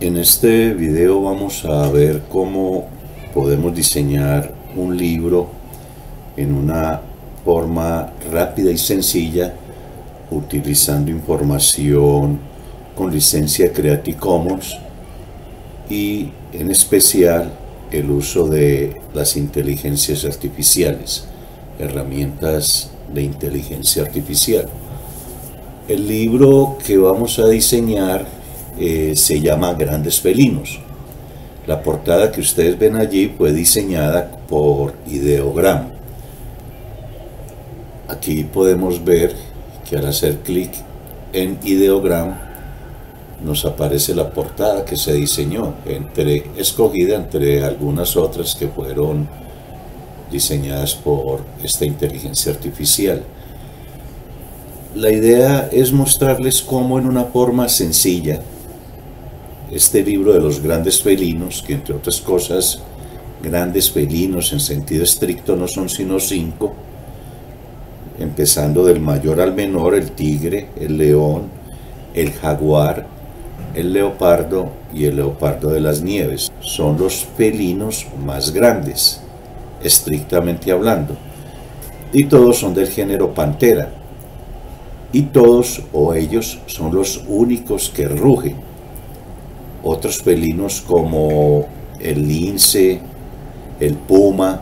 En este video vamos a ver cómo podemos diseñar un libro en una forma rápida y sencilla utilizando información con licencia Creative Commons y en especial el uso de las inteligencias artificiales, herramientas de inteligencia artificial. El libro que vamos a diseñar eh, se llama Grandes Felinos. La portada que ustedes ven allí fue diseñada por Ideogram. Aquí podemos ver que al hacer clic en Ideogram nos aparece la portada que se diseñó, entre, escogida entre algunas otras que fueron diseñadas por esta inteligencia artificial. La idea es mostrarles cómo en una forma sencilla este libro de los grandes felinos, que entre otras cosas, grandes felinos en sentido estricto no son sino cinco, empezando del mayor al menor, el tigre, el león, el jaguar, el leopardo y el leopardo de las nieves. Son los felinos más grandes, estrictamente hablando. Y todos son del género pantera. Y todos o ellos son los únicos que rugen otros felinos como el lince, el puma,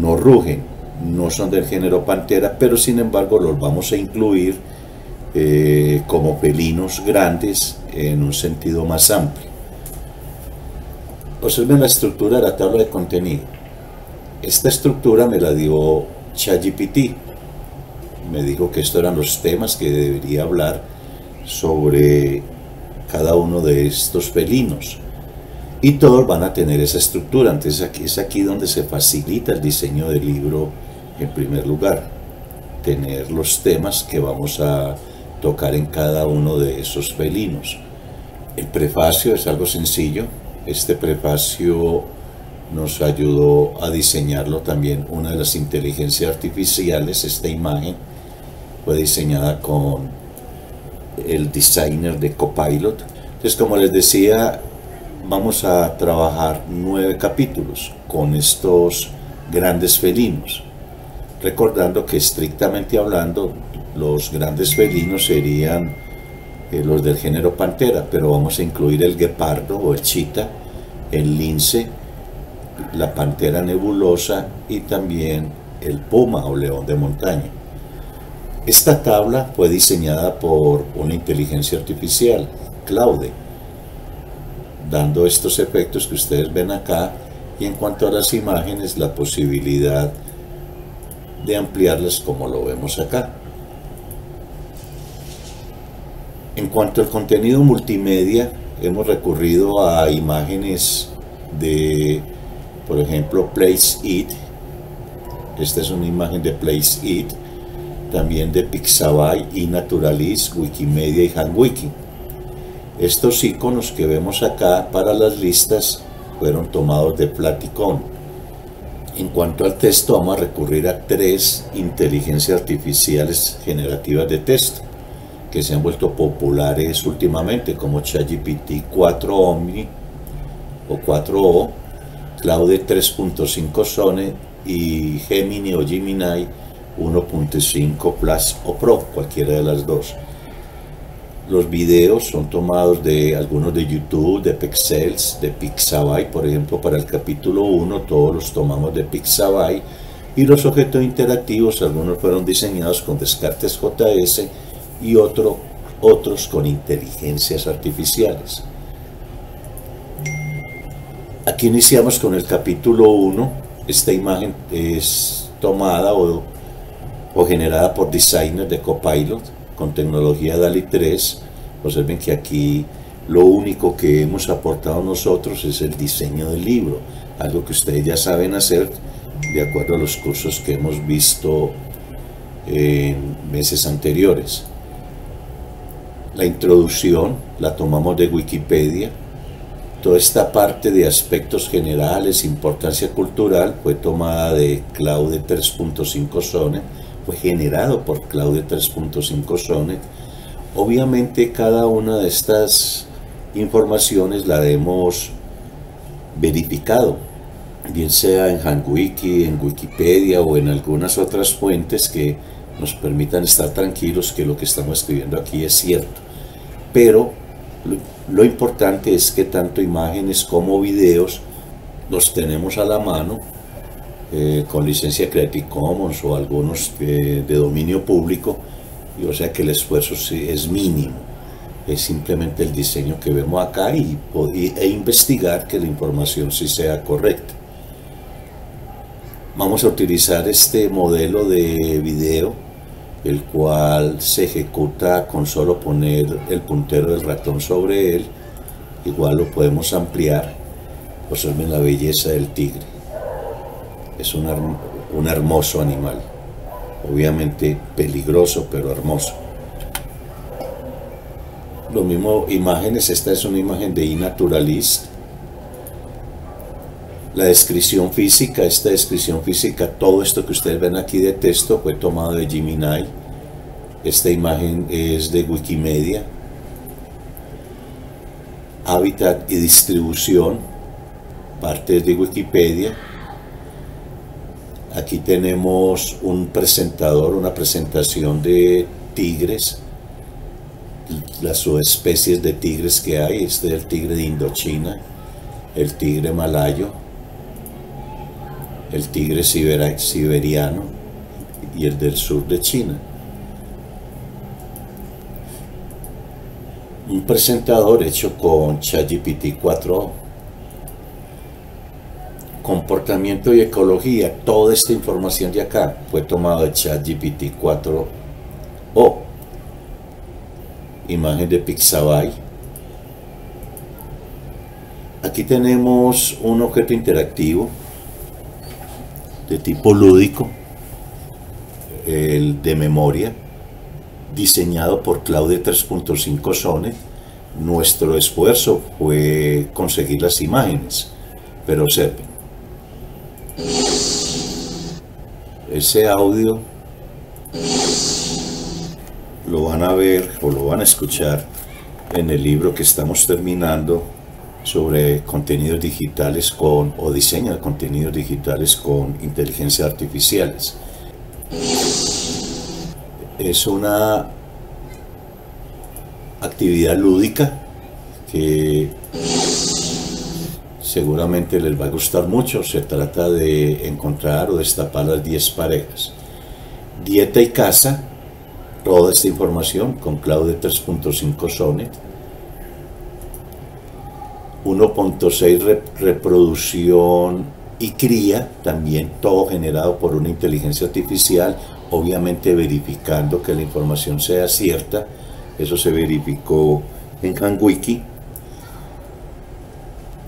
no rugen, no son del género pantera, pero sin embargo los vamos a incluir eh, como felinos grandes en un sentido más amplio. Observen la estructura de la tabla de contenido. Esta estructura me la dio ChatGPT. Me dijo que estos eran los temas que debería hablar sobre cada uno de estos felinos. Y todos van a tener esa estructura. Entonces aquí es aquí donde se facilita el diseño del libro en primer lugar. Tener los temas que vamos a tocar en cada uno de esos felinos. El prefacio es algo sencillo. Este prefacio nos ayudó a diseñarlo también una de las inteligencias artificiales. Esta imagen fue diseñada con el designer de Copilot. Entonces, como les decía, vamos a trabajar nueve capítulos con estos grandes felinos. Recordando que estrictamente hablando, los grandes felinos serían eh, los del género pantera, pero vamos a incluir el guepardo o el chita, el lince, la pantera nebulosa y también el puma o león de montaña. Esta tabla fue diseñada por una inteligencia artificial, Claude, dando estos efectos que ustedes ven acá y en cuanto a las imágenes la posibilidad de ampliarlas como lo vemos acá. En cuanto al contenido multimedia, hemos recurrido a imágenes de, por ejemplo, Place It. Esta es una imagen de Place It también de Pixabay y Naturalis, Wikimedia y HandWiki. Estos iconos que vemos acá para las listas fueron tomados de Platicon. En cuanto al texto, vamos a recurrir a tres inteligencias artificiales generativas de texto que se han vuelto populares últimamente, como ChatGPT 4 Omni o 4O, Claude 3.5 Sone y Gemini o Gemini 1.5 Plus o Pro, cualquiera de las dos. Los videos son tomados de algunos de YouTube, de Pixels, de Pixabay, por ejemplo, para el capítulo 1 todos los tomamos de Pixabay y los objetos interactivos, algunos fueron diseñados con Descartes JS y otro, otros con inteligencias artificiales. Aquí iniciamos con el capítulo 1. Esta imagen es tomada o o generada por designers de Copilot con tecnología DALI 3. Observen que aquí lo único que hemos aportado nosotros es el diseño del libro, algo que ustedes ya saben hacer de acuerdo a los cursos que hemos visto en meses anteriores. La introducción la tomamos de Wikipedia. Toda esta parte de aspectos generales, importancia cultural, fue tomada de Claude 3.5 Zone generado por Claudia 3.5 Sonnet. Obviamente cada una de estas informaciones la hemos verificado, bien sea en HandWiki, en Wikipedia o en algunas otras fuentes que nos permitan estar tranquilos que lo que estamos escribiendo aquí es cierto. Pero lo, importante es que tanto imágenes como videos los tenemos a la mano eh, con licencia Creative Commons o algunos de dominio público, y o sea que el esfuerzo es mínimo. Es simplemente el diseño que vemos acá y, e investigar que la información sí sea correcta. Vamos a utilizar este modelo de video el cual se ejecuta con solo poner el puntero del ratón sobre él. Igual lo podemos ampliar. Observen la belleza del tigre. Es un, un hermoso animal. Obviamente peligroso, pero hermoso. Lo mismo imágenes, esta es una imagen de iNaturalist. La descripción física, esta descripción física, todo esto que ustedes ven aquí de texto fue tomado de Gemini. Esta imagen es de Wikimedia. Hábitat y distribución, parte de Wikipedia. Aquí tenemos un presentador, una presentación de tigres, las subespecies de tigres que hay. Este es el tigre de Indochina, el tigre malayo, el tigre siberiano y el del sur de China. Un presentador hecho con ChatGPT 4 comportamiento y ecología, toda esta información de acá fue tomada de ChatGPT 4o. Imagen de Pixabay. Aquí tenemos un objeto interactivo de tipo lúdico, el de memoria, diseñado por Claude 3.5 Sonnet. Nuestro esfuerzo fue conseguir las imágenes, pero observen, ese audio lo van a ver o lo van a escuchar en el libro que estamos terminando sobre contenidos digitales con o diseño de contenidos digitales con inteligencia artificiales. Es una actividad lúdica que seguramente les va a gustar mucho. Se trata de encontrar o destapar las 10 parejas. Dieta y casa, toda esta información con Claude 3.5 Sonnet. 1.6 reproducción y cría, también todo generado por una inteligencia artificial, obviamente verificando que la información sea cierta. Eso se verificó en CanWiki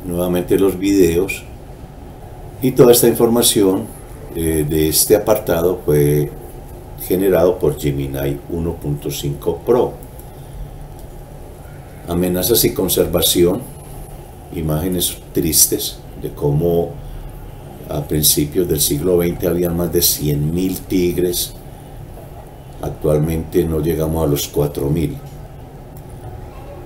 nuevamente los videos. Y toda esta información eh, de este apartado fue generado por Gemini 1.5 Pro. Amenazas y conservación, imágenes tristes de cómo a principios del siglo XX había más de 100.000 tigres, actualmente no llegamos a los 4.000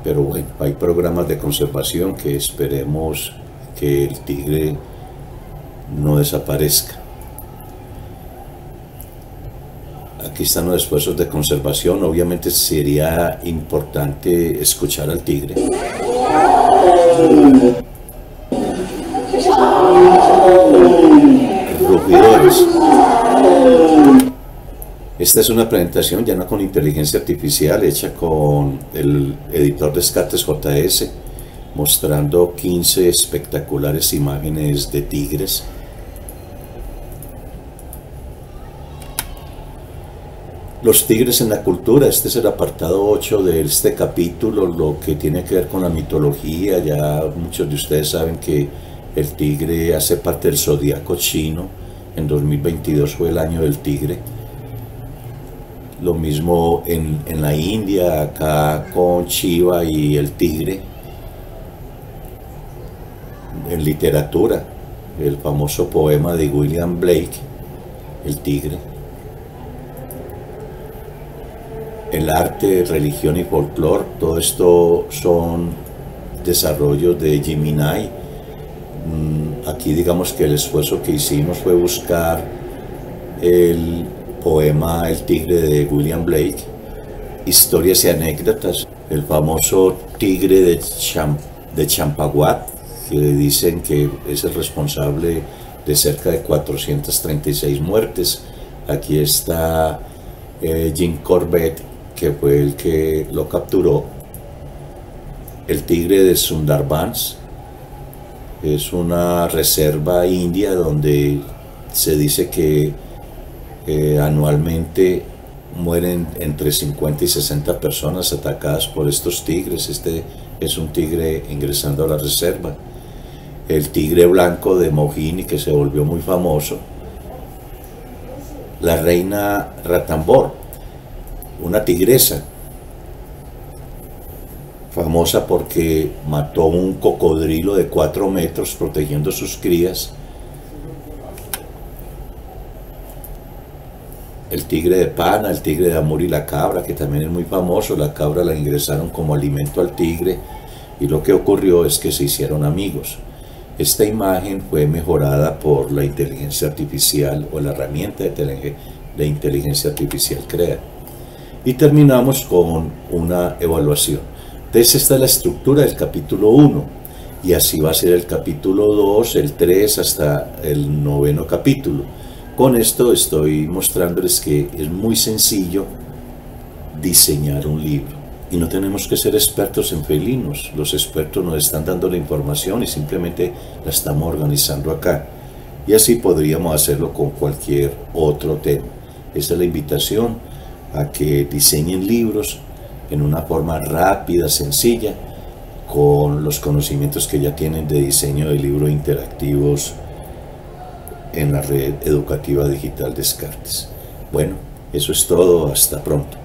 pero bueno, hay programas de conservación que esperemos que el tigre no desaparezca. Aquí están los esfuerzos de conservación. Obviamente sería importante escuchar al tigre. Rugidores. Esta es una presentación ya no con inteligencia artificial, hecha con el editor de Descartes JS, mostrando 15 espectaculares imágenes de tigres. Los tigres en la cultura, este es el apartado 8 de este capítulo, lo que tiene que ver con la mitología. Ya muchos de ustedes saben que el tigre hace parte del zodiaco chino. En 2022 fue el año del tigre lo mismo en, la India, acá con Chiva y el tigre. En literatura, el famoso poema de William Blake, El tigre. El arte, religión y folclore, todo esto son desarrollo de Gemini. Mm, aquí digamos que el esfuerzo que hicimos fue buscar el poema El tigre de William Blake, historias y anécdotas, el famoso tigre de, de Champaguat, que dicen que es el responsable de cerca de 436 muertes. Aquí está eh, Jim Corbett, que fue el que lo capturó. El tigre de Sundarbans es una reserva india donde se dice que anualmente mueren entre 50 y 60 personas atacadas por estos tigres. Este es un tigre ingresando a la reserva. El tigre blanco de Mohini que se volvió muy famoso la reina Ratambor, una tigresa, famosa porque mató un cocodrilo de cuatro metros protegiendo sus crías. El tigre de Pana, el tigre de Amor y la cabra, que también es muy famoso. La cabra la ingresaron como alimento al tigre y lo que ocurrió es que se hicieron amigos. Esta imagen fue mejorada por la inteligencia artificial o la herramienta de, inteligencia artificial CREA. Y terminamos con una evaluación. Entonces esta es la estructura del capítulo 1 y así va a ser el capítulo 2, el 3 hasta el noveno capítulo. Con esto estoy mostrándoles que es muy sencillo diseñar un libro. Y no tenemos que ser expertos en felinos. Los expertos nos están dando la información y simplemente la estamos organizando acá. Y así podríamos hacerlo con cualquier otro tema. Esta es la invitación a que diseñen libros en una forma rápida, sencilla, con los conocimientos que ya tienen de diseño de libros interactivos en la red educativa digital Descartes. Bueno, eso es todo, hasta pronto.